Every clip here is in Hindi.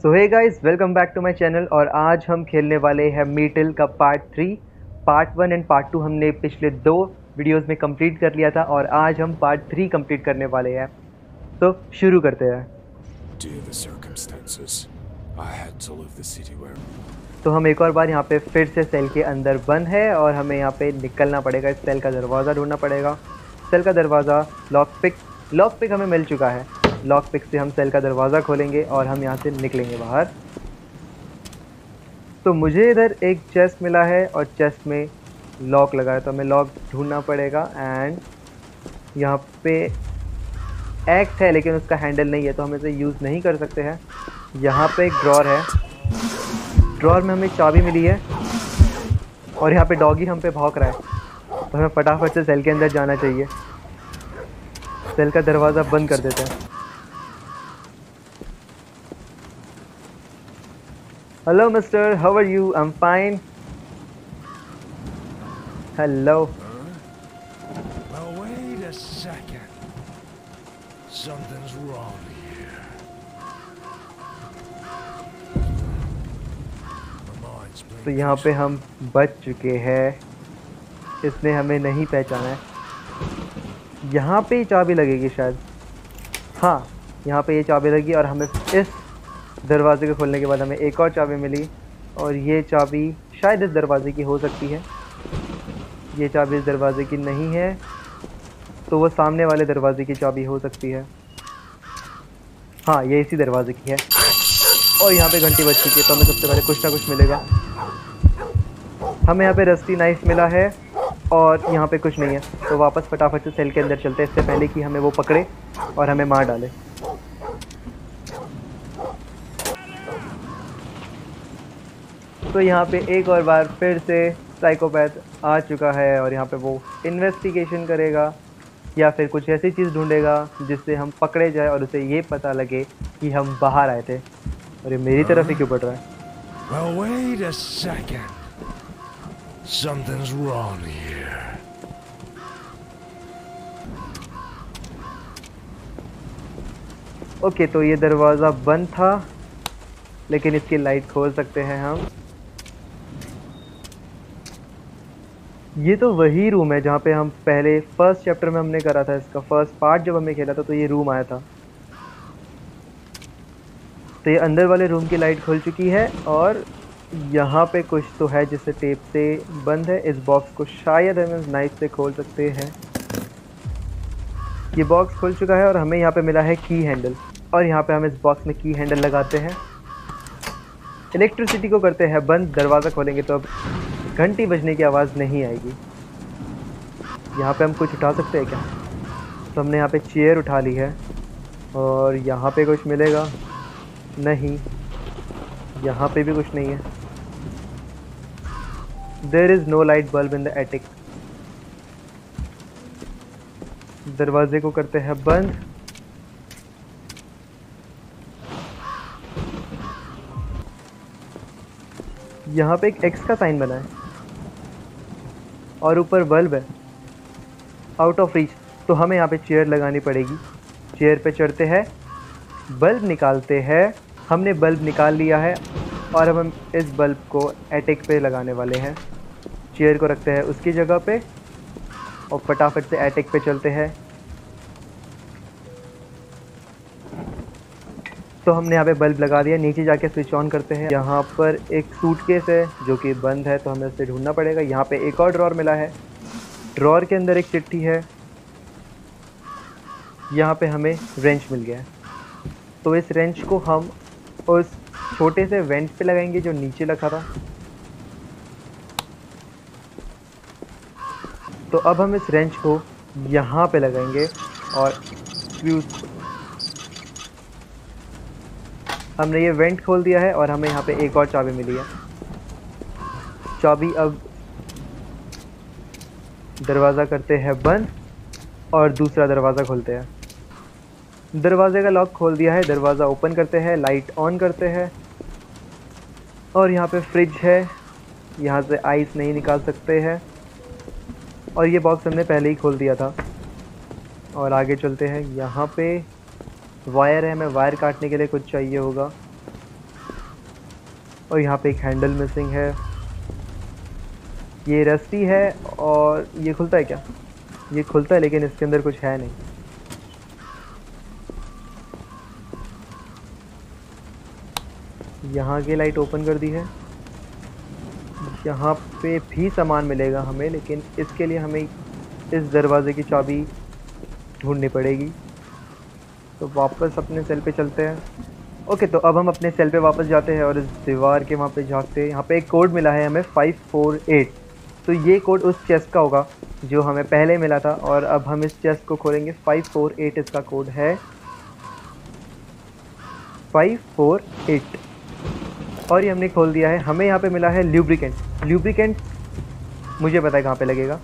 So hey guys welcome back to my channel और आज हम खेलने वाले हैं मीटल का part three part one and part two हमने पिछले दो वीडियोस में कंप्लीट कर लिया था और आज हम पार्ट थ्री कंप्लीट करने वाले हैं. तो शुरू करते हैं. तो हम एक और बार यहाँ पे फिर से सेल के अंदर बंद है और हमें यहाँ पे निकलना पड़ेगा. इस सेल का दरवाज़ा ढूंढना पड़ेगा. सेल का दरवाज़ा लॉक पिक लॉक पिक हमें मिल चुका है. लॉक पिक से हम सेल का दरवाज़ा खोलेंगे और हम यहाँ से निकलेंगे बाहर। तो मुझे इधर एक चेस्ट मिला है और चेस्ट में लॉक लगा है तो हमें लॉक ढूंढना पड़ेगा एंड यहाँ पे एक्ट है, लेकिन उसका हैंडल नहीं है तो हम इसे यूज़ नहीं कर सकते हैं। यहाँ पे एक ड्रॉर है। ड्रॉर में हमें चाबी मिली है और यहाँ पे डॉगी हम पे भौंक रहा है। तो हमें फटाफट से सेल के अंदर जाना चाहिए। सेल का दरवाज़ा बंद कर देते हैं। Hello mister how are you I am fine hello Well, wait a second. Something's wrong here. तो यहाँ पे हम बच चुके हैं। इसने हमें नहीं पहचाना है। यहाँ पे ही चाबी लगेगी शायद। हाँ यहाँ पे ये चाबी लगी और हमें इस दरवाजे को खोलने के बाद हमें एक और चाबी मिली और ये चाबी शायद इस दरवाजे की हो सकती है। ये चाबी इस दरवाजे की नहीं है तो वो सामने वाले दरवाजे की चाबी हो सकती है। हाँ ये इसी दरवाजे की है। और यहाँ पे घंटी बज चुकी है तो हमें सबसे पहले कुछ ना कुछ मिलेगा। हमें यहाँ पे रस्ती नाइफ मिला है और यहाँ पे कुछ नहीं है। तो वापस फटाफट से सेल के अंदर चलते हैं। इससे पहले कि हमें वो पकड़े और हमें मार डाले। तो यहाँ पे एक और बार फिर से साइकोपैथ आ चुका है और यहाँ पे वो इन्वेस्टिगेशन करेगा या फिर कुछ ऐसी चीज़ ढूंढेगा जिससे हम पकड़े जाए और उसे ये पता लगे कि हम बाहर आए थे और ये मेरी तरफ़ ही क्यों पड़ रहा है Well, wait a second. Something's wrong here. Okay तो ये दरवाज़ा बंद था लेकिन इसकी लाइट खोल सकते हैं हम ये तो वही रूम है जहाँ पे हम पहले फ़र्स्ट चैप्टर में हमने करा था इसका फ़र्स्ट पार्ट जब हमने खेला था तो ये रूम आया था। तो ये अंदर वाले रूम की लाइट खुल चुकी है और यहाँ पे कुछ तो है जिसे टेप से बंद है। इस बॉक्स को शायद हम नाइफ से खोल सकते हैं। ये बॉक्स खुल चुका है और हमें यहाँ पे मिला है की हैंडल और यहाँ पे हम इस बॉक्स में की हैंडल लगाते हैं। इलेक्ट्रिसिटी को करते हैं बंद, दरवाज़ा खोलेंगे तो अब घंटी बजने की आवाज़ नहीं आएगी। यहाँ पे हम कुछ उठा सकते हैं क्या? तो हमने यहाँ पे चेयर उठा ली है, और यहाँ पे कुछ मिलेगा? नहीं। यहाँ पे भी कुछ नहीं है। There is no light bulb in the attic दरवाजे को करते हैं बंद। यहाँ पे एक एक्स का साइन बना है। और ऊपर बल्ब है। आउट ऑफ़ रीच तो हमें यहाँ पे चेयर लगानी पड़ेगी। चेयर पे चढ़ते हैं। बल्ब निकालते हैं। हमने बल्ब निकाल लिया है और अब हम इस बल्ब को एटिक पे लगाने वाले हैं। चेयर को रखते हैं उसकी जगह पे और फटाफट से एटिक पे चलते हैं। तो हमने यहाँ पे बल्ब लगा दिया, नीचे जाके स्विच ऑन करते हैं। यहाँ पर एक सूटकेस है, जो कि बंद है तो हमें उसे ढूंढना पड़ेगा। यहाँ पे एक और ड्रॉर मिला है। ड्रॉर के अंदर एक चिट्ठी है। यहाँ पे हमें रेंच मिल गया है। तो इस रेंच को हम उस छोटे से वेंट पे लगाएँगे, जो नीचे रखा था। तो अब हम इस रेंच को यहाँ पे लगाएँगे और हमने ये वेंट खोल दिया है और हमें यहाँ पे एक और चाबी मिली है। चाबी अब दरवाज़ा करते हैं बंद और दूसरा दरवाज़ा खोलते हैं। दरवाजे का लॉक खोल दिया है, दरवाज़ा ओपन करते हैं लाइट ऑन करते हैं और यहाँ पे फ्रिज है, यहाँ से आइस नहीं निकाल सकते हैं और ये बॉक्स हमने पहले ही खोल दिया था। और आगे चलते हैं, यहाँ पे वायर है, हमें वायर काटने के लिए कुछ चाहिए होगा। और यहाँ पे एक हैंडल मिसिंग है। ये रस्टी है और ये खुलता है क्या? ये खुलता है, लेकिन इसके अंदर कुछ है नहीं। यहाँ की लाइट ओपन कर दी है। यहाँ पे भी सामान मिलेगा हमें, लेकिन इसके लिए हमें इस दरवाज़े की चाबी ढूंढनी पड़ेगी। तो वापस अपने सेल पे चलते हैं। ओके तो अब हम अपने सेल पे वापस जाते हैं और इस दीवार के वहाँ पे जाते हैं। यहाँ पे एक कोड मिला है हमें फाइव फोर एट तो ये कोड उस चेस्ट का होगा, जो हमें पहले मिला था और अब हम इस चेस्ट को खोलेंगे। फाइव फोर एट इसका कोड है। फाइव फोर एट और ये हमने खोल दिया है। हमें यहाँ पे मिला है ल्यूब्रिकेंट ल्यूब्रिकेंट मुझे पता है कहाँ पे लगेगा।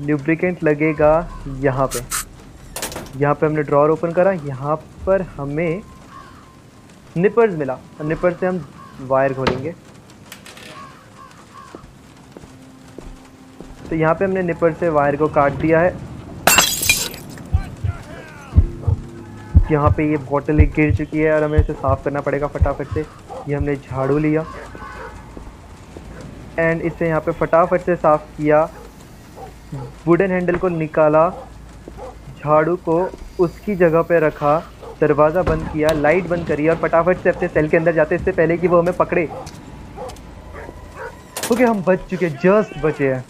ल्यूब्रिकेंट लगेगा यहाँ पे। यहाँ पे हमने ड्रॉर ओपन करा, यहाँ पर हमें निपर्स मिला। निपर से हम वायर खोलेंगे। तो यहाँ पे हमने निपर से वायर को काट दिया है। यहाँ पे ये बॉटल एक गिर चुकी है और हमें इसे साफ़ करना पड़ेगा फटाफट से। ये हमने झाड़ू लिया। एंड इसे यहाँ पे फटाफट से साफ़ किया। वुडन हैंडल को निकाला। झाड़ू को उसकी जगह पे रखा दरवाज़ा बंद किया लाइट बंद करी और फटाफट से अपने सेल के अंदर जाते इससे पहले कि वो हमें पकड़े। ओके हम बच चुके जस्ट बचे हैं।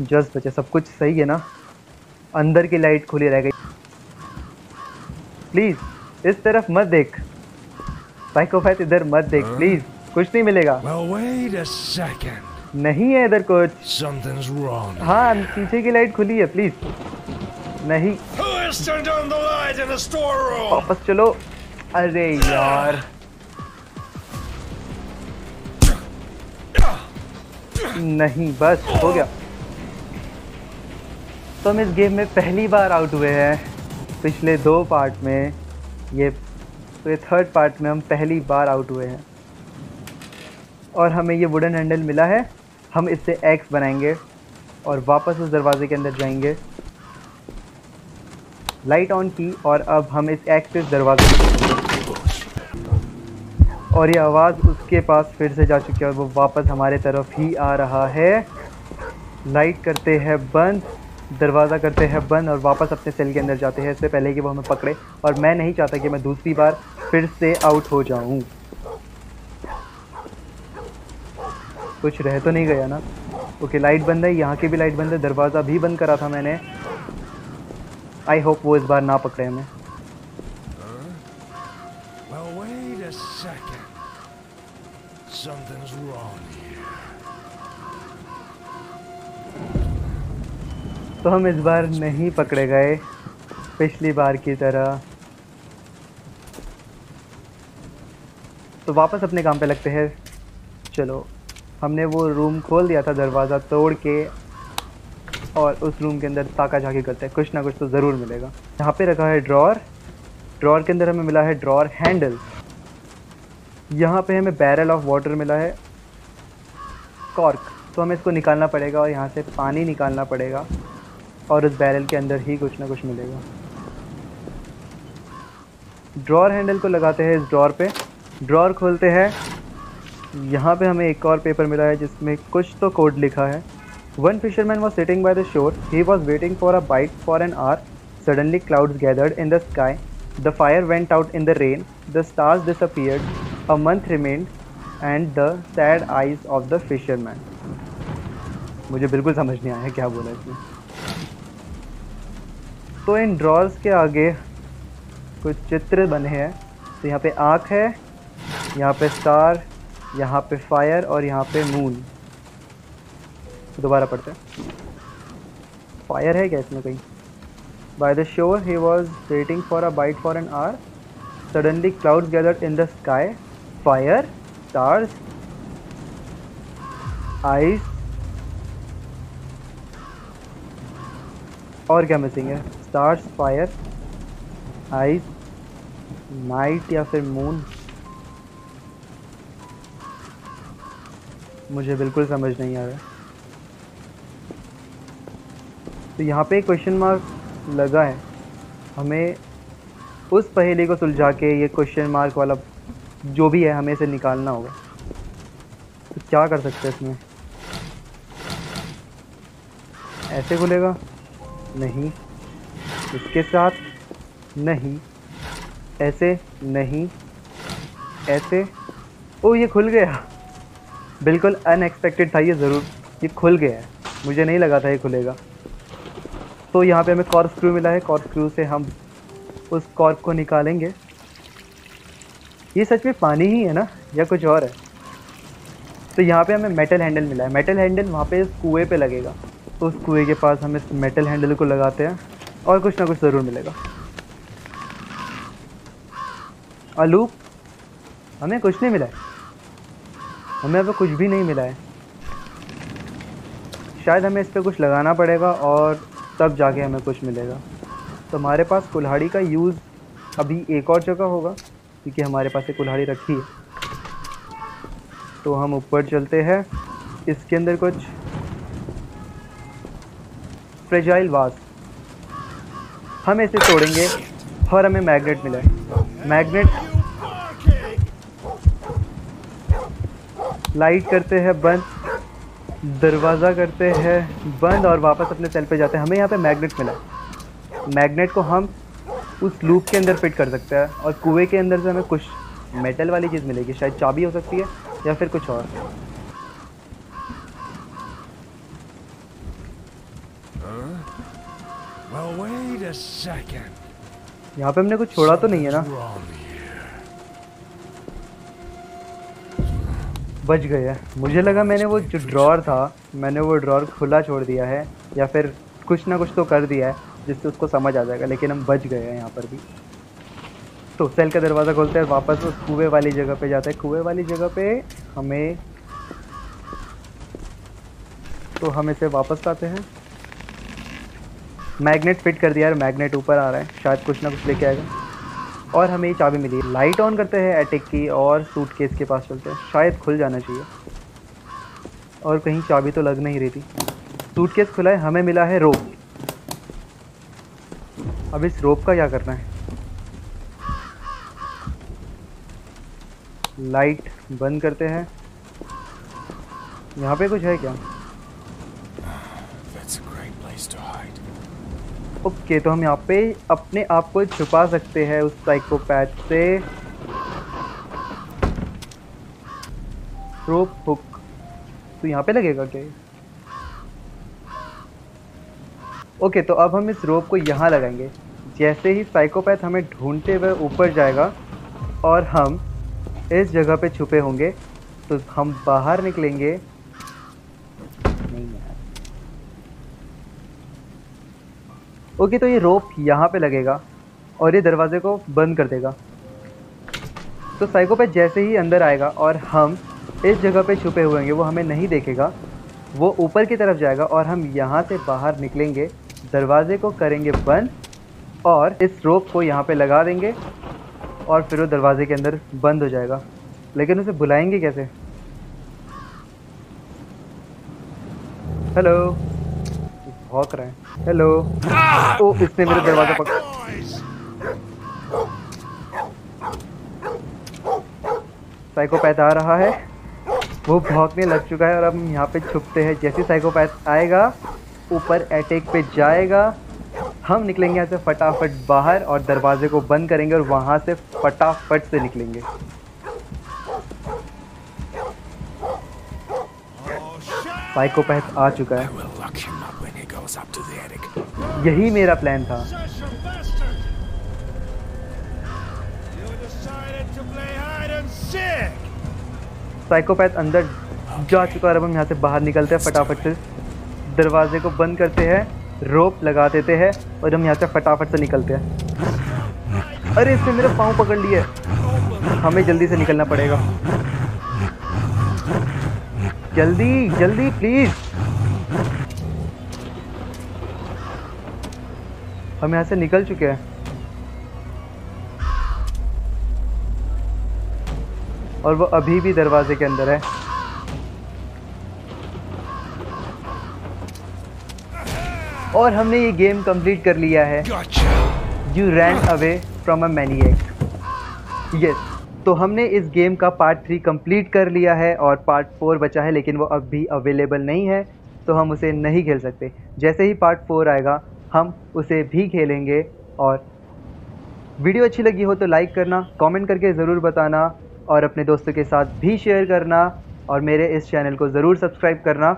जस्ट बचे सब कुछ सही है ना? अंदर की लाइट खुली रह गई। प्लीज़ इस तरफ़ मत देख। साइकोपैथ इधर मत देख प्लीज़ कुछ नहीं मिलेगा। Well, wait a second. नहीं है इधर कुछ. हाँ पीछे की लाइट खुली है प्लीज़ नहीं? वापस चलो। अरे यार। नहीं बस हो गया। तो हम इस गेम में पहली बार आउट हुए हैं। पिछले दो पार्ट में। ये तो ये थर्ड पार्ट में हम पहली बार आउट हुए हैं। और हमें ये वुडन हैंडल मिला है। हम इससे एक्स बनाएँगे और वापस उस दरवाजे के अंदर जाएँगे। लाइट ऑन की और अब हम इस एक्स इस दरवाजे और ये आवाज़ उसके पास फिर से जा चुकी है और वो वापस हमारे तरफ़ ही आ रहा है। लाइट करते हैं बंद, दरवाज़ा करते हैं बंद और वापस अपने सेल के अंदर जाते हैं। इससे पहले कि वो हमें पकड़े और मैं नहीं चाहता कि मैं दूसरी बार फिर से आउट हो जाऊँ। कुछ रह तो नहीं गया ना। ओके लाइट बंद है यहाँ की भी लाइट बंद है दरवाज़ा भी बंद करा था मैंने। आई होप वो इस बार ना पकड़े हमें. तो हम इस बार नहीं पकड़े गए पिछली बार की तरह। तो वापस अपने काम पे लगते हैं। चलो। हमने वो रूम खोल दिया था दरवाज़ा तोड़ के और उस रूम के अंदर ताका झाकी करते हैं। कुछ ना कुछ तो ज़रूर मिलेगा। यहाँ पे रखा है ड्रॉर ड्रॉर के अंदर हमें मिला है ड्रॉर हैंडल यहाँ पे हमें बैरल ऑफ़ वाटर मिला है। कॉर्क तो हमें इसको निकालना पड़ेगा और यहाँ से पानी निकालना पड़ेगा और उस बैरल के अंदर ही कुछ ना कुछ मिलेगा। ड्रॉर हैंडल को लगाते हैं इस ड्रॉर पे। ड्रॉर खोलते हैं। यहाँ पे हमें एक और पेपर मिला है जिसमें कुछ तो कोड लिखा है। One fisherman was sitting by the shore he was waiting for a bite for an hour suddenly clouds gathered in the sky the fire went out in the rain the stars disappeared. A month remained. And the sad eyes of the fisherman मुझे बिल्कुल समझ नहीं आया क्या बोला इसमें तो इन ड्रॉर्स के आगे कुछ चित्र बने हैं। तो यहाँ पे आँख है, यहाँ पे स्टार यहाँ पे फायर और यहाँ पे मून दोबारा पढ़ते हैं। फायर है क्या इसमें कहीं? By the shore he was waiting for a bite for an hour suddenly cloud gathered in the sky fire stars eyes और क्या मिसिंग है? स्टार्स फायर आइस नाइट या फिर मून मुझे बिल्कुल समझ नहीं आ रहा। तो यहाँ पे क्वेश्चन मार्क लगा है। हमें उस पहेली को सुलझा के ये क्वेश्चन मार्क वाला जो भी है, हमें इसे निकालना होगा। तो क्या कर सकते हैं इसमें? ऐसे खुलेगा? नहीं। इसके साथ? नहीं। ऐसे? नहीं। ऐसे? ओ ये खुल गया। बिल्कुल अनएक्सपेक्टेड था ये ज़रूर, ये खुल गया है। मुझे नहीं लगा था ये खुलेगा। तो यहाँ पे हमें कॉर्क स्क्रू मिला है। कॉर्क स्क्रू से हम उस कॉर्क को निकालेंगे। ये सच में पानी ही है ना, या कुछ और है? तो यहाँ पे हमें मेटल हैंडल मिला है। मेटल हैंडल वहाँ पे इस कुएँ पे लगेगा। तो उस कुएँ के पास हम इस मेटल हैंडल को लगाते हैं और कुछ ना कुछ ज़रूर मिलेगा। आलू? हमें कुछ नहीं मिला है। हमें अभी कुछ भी नहीं मिला है। शायद हमें इस पर कुछ लगाना पड़ेगा और तब जाके हमें कुछ मिलेगा। तो हमारे पास कुल्हाड़ी का यूज़ अभी एक और जगह होगा, क्योंकि हमारे पास एक कुल्हाड़ी रखी है। तो हम ऊपर चलते हैं। इसके अंदर कुछ फ्रेजाइल वास। हम इसे तोड़ेंगे और हमें मैग्नेट मिला है। मैग्नेट लाइट करते हैं बंद। दरवाज़ा करते हैं बंद और वापस अपने सेल पे जाते हैं। हमें यहाँ पे मैग्नेट मिला। मैग्नेट को हम उस लूप के अंदर फिट कर सकते हैं और कुएँ के अंदर से हमें कुछ मेटल वाली चीज़ मिलेगी। शायद चाबी हो सकती है या फिर कुछ और. यहाँ पे हमने कुछ छोड़ा तो नहीं है ना। बच गए हैं। मुझे लगा मैंने वो जो ड्रॉर था, मैंने वो ड्रॉर खुला छोड़ दिया है, या फिर कुछ ना कुछ तो कर दिया है, जिससे उसको समझ आ जाएगा, लेकिन हम बच गए हैं यहाँ पर भी। तो सेल का दरवाज़ा खोलते हैं वापस उस कुएँ वाली जगह पे जाते हैं। कुएँ वाली जगह पे हमें तो हम इसे वापस लाते हैं। मैग्नेट फिट कर दिया है मैग्नेट ऊपर आ रहा है। शायद कुछ ना कुछ लेके आएगा। और हमें ये चाबी मिली। लाइट ऑन करते हैं एटिक की और सूटकेस के पास चलते हैं। शायद खुल जाना चाहिए। और कहीं चाबी तो लग नहीं रही थी। सूटकेस खुला है, हमें मिला है रोप अब इस रोप का क्या करना है? लाइट बंद करते हैं। यहाँ पे कुछ है क्या? ओके तो हम यहाँ पे अपने आप को छुपा सकते हैं उस साइकोपैथ से। रोप हुक तो यहाँ पे लगेगा क्या? ओके तो अब हम इस रोप को यहाँ लगाएँगे। जैसे ही साइकोपैथ हमें ढूंढते हुए ऊपर जाएगा और हम इस जगह पे छुपे होंगे तो हम बाहर निकलेंगे नहीं यार ओके तो ये रोप यहाँ पे लगेगा और ये दरवाजे को बंद कर देगा। तो साइकोपैथ जैसे ही अंदर आएगा और हम इस जगह पे छुपे हुए होंगे, वो हमें नहीं देखेगा, वो ऊपर की तरफ़ जाएगा और हम यहाँ से बाहर निकलेंगे, दरवाजे को करेंगे बंद और इस रोप को यहाँ पे लगा देंगे और फिर वो दरवाजे के अंदर बंद हो जाएगा। लेकिन उसे बुलाएँगे कैसे? हेलो भौंक रहे हैं। हेलो ओ, इसने मेरा दरवाज़ा पकड़ साइकोपैथ आ रहा है। वो भौंकने लग चुका है और हम यहाँ पे छुपते हैं। जैसे साइकोपैथ आएगा, ऊपर अटैक पे जाएगा, हम निकलेंगे यहाँ से फटाफट बाहर और दरवाजे को बंद करेंगे और वहाँ से फटाफट से निकलेंगे। साइकोपैथ आ चुका है। यही मेरा प्लान था. साइकोपैथ अंदर जा चुका है अब हम यहाँ से बाहर निकलते हैं फटाफट से। दरवाजे को बंद करते हैं, रोप लगा देते हैं और हम यहाँ से फटाफट से निकलते हैं। अरे, इसने मेरा पाँव पकड़ लिया हमें जल्दी से निकलना पड़ेगा। जल्दी जल्दी प्लीज़ हम यहाँ से निकल चुके हैं। और वो अभी भी दरवाजे के अंदर है। और हमने ये गेम कंप्लीट कर लिया है। You ran away from a maniac yes तो हमने इस गेम का पार्ट थ्री कंप्लीट कर लिया है और पार्ट फोर बचा है लेकिन वो अब भी अवेलेबल नहीं है तो हम उसे नहीं खेल सकते। जैसे ही पार्ट फोर आएगा हम उसे भी खेलेंगे। और वीडियो अच्छी लगी हो तो लाइक करना कमेंट करके ज़रूर बताना, और अपने दोस्तों के साथ भी शेयर करना, और मेरे इस चैनल को ज़रूर सब्सक्राइब करना।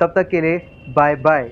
तब तक के लिए बाय बाय